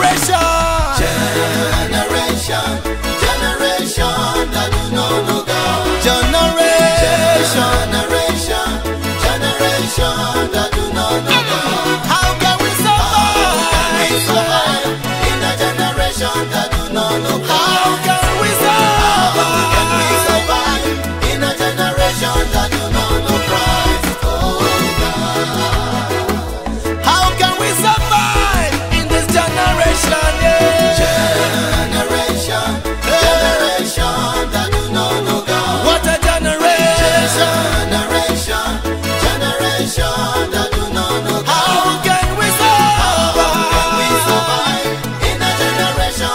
generation. Generation, generation that do not know God. Generation, generation, generation that do not know mm. God. How can we survive? How can we survive in a generation that do not know God? How can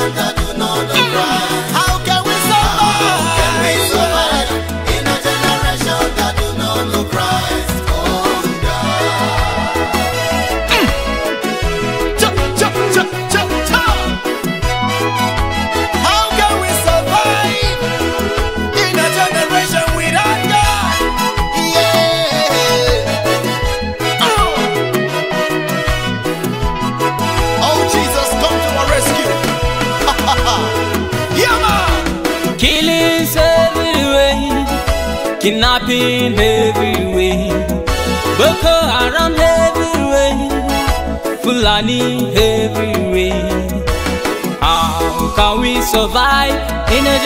Lord, Killings everywhere, kidnapping everywhere, Boko Haram everywhere, Fulani everywhere. How can we survive in a